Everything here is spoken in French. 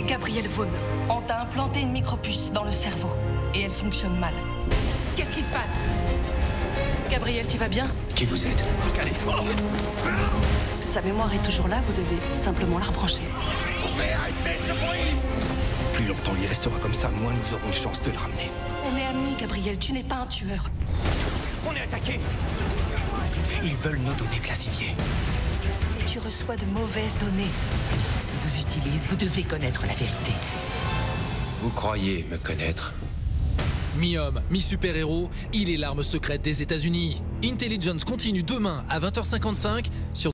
et Gabriel Vaughan. On t'a implanté une micropuce dans le cerveau. Et elle fonctionne mal. Qu'est-ce qui se passe? Gabriel, tu vas bien? Qui vous êtes? Allez Sa mémoire est toujours là, vous devez simplement la rebrancher. Vous pouvez arrêter ce bruit Plus longtemps il restera comme ça, moins nous aurons de chance de le ramener. On est amis, Gabriel, tu n'es pas un tueur. On est attaqué Ils veulent nos données classifiées. Et tu reçois de mauvaises données. Vous utilisent, vous devez connaître la vérité. Vous croyez me connaître? Mi-homme, mi-super-héros, il est l'arme secrète des États-Unis. Intelligence continue demain à 20h55 sur